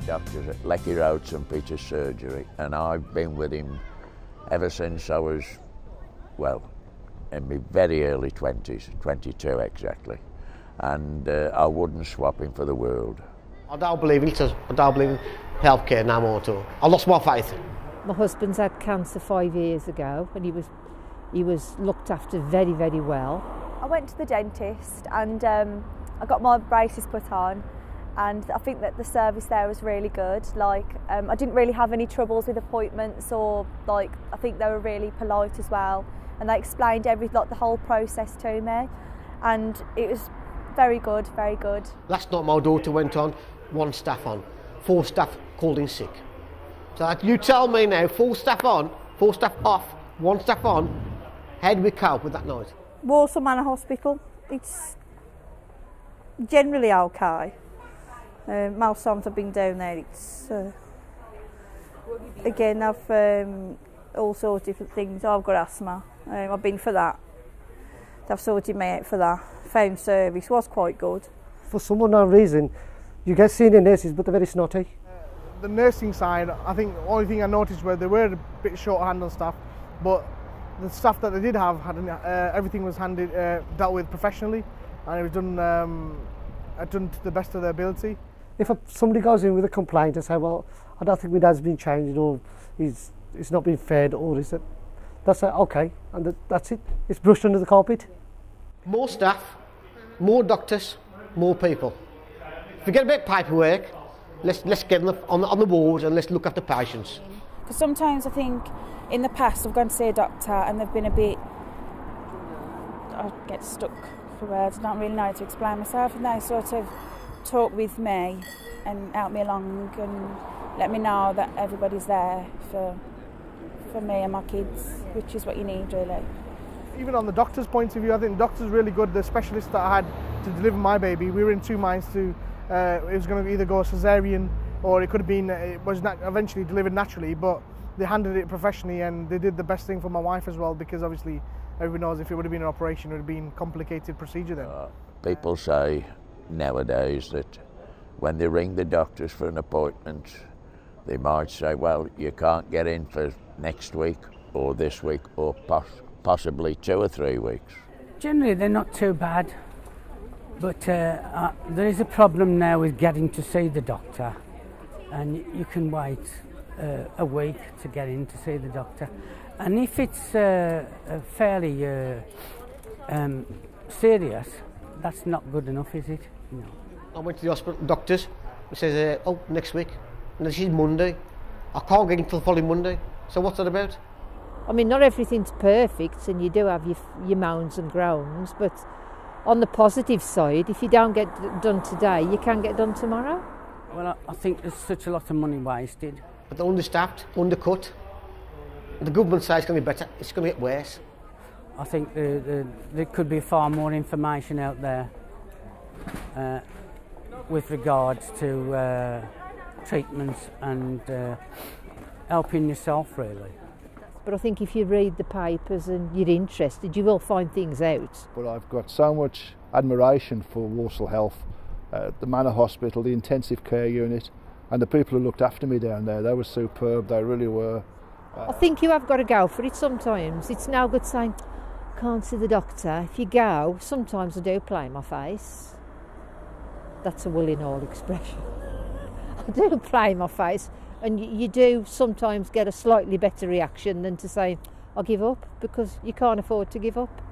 doctors at Leckie Road, St Peter's Surgery, and I've been with him ever since I was, well, in my very early 20s, 22 exactly. And uh, I wouldn't swap him for the world. I don't believe in it. I don't believe in healthcare no more at all. I lost my faith. My husband's had cancer five years ago, and he was he was looked after very very well. I went to the dentist and um, I got my braces put on, and I think that the service there was really good. Like um, I didn't really have any troubles with appointments, or like I think they were really polite as well, and they explained every like the whole process to me, and it was very good, very good. Last night my daughter went on, one staff on, four staff called in sick. So you tell me now, four staff on, four staff off, one staff on, how do we cope with that night? Walsall Manor Hospital, it's generally okay. Uh, most times I've been down there, it's uh, again I've um, all sorts of different things. I've got asthma. Um, I've been for that. They've sorted me out for that. Phone service was quite good. For some unknown reason, you get senior nurses, but they're very snotty. The nursing side, I think the only thing I noticed were they were a bit short-handed on staff, but the staff that they did have had uh, everything was handed uh, dealt with professionally, and it was done um, done to the best of their ability. If a, somebody goes in with a complaint and say, "Well, I don't think my dad's been changed, or he's it's not been fed, or is it?" That's it, okay, and that's it. It's brushed under the carpet. More staff, more doctors, more people. Forget about paperwork. Let's let's get them on the, on the ward and let's look after patients. Because sometimes I think in the past I've gone to see a doctor and they've been a bit. I get stuck for words. I don't really know how to explain myself, and they sort of talk with me and help me along and let me know that everybody's there for for me and my kids, which is what you need really. Even on the doctor's point of view, I think the doctor's really good. The specialist that I had to deliver my baby, we were in two minds to uh, it was going to either go cesarean or it could have been it was not eventually delivered naturally, but they handled it professionally and they did the best thing for my wife as well because obviously everyone knows if it would have been an operation, it would have been a complicated procedure then. Uh, people say nowadays that when they ring the doctors for an appointment, they might say, well, you can't get in for next week or this week or poss- possibly two or three weeks. Generally, they're not too bad, but uh, uh, there is a problem now with getting to see the doctor, and you can wait uh, a week to get in to see the doctor. And if it's uh, fairly uh, um, serious, that's not good enough, is it? No. I went to the hospital, doctors, he says, uh, oh, next week. And this is Monday. I can't get in until following Monday. So what's that about? I mean, not everything's perfect, and you do have your, your moans and groans, but on the positive side, if you don't get done today, you can get done tomorrow. Well, I think there's such a lot of money wasted but they're understaffed, undercut. The government says it's going to be better, it's going to get worse. I think the, the, there could be far more information out there uh, with regards to uh, treatments and uh, helping yourself, really. But I think if you read the papers and you're interested, you will find things out. But I've got so much admiration for Walsall Health, uh, the Manor Hospital, the intensive care unit, and the people who looked after me down there, they were superb, they really were. Uh, I think you have got to go for it sometimes. It's no good saying, can't see the doctor. If you go, sometimes I do play my face. That's a Walsall expression. I do play my face, and you, you do sometimes get a slightly better reaction than to say, I'll give up, because you can't afford to give up.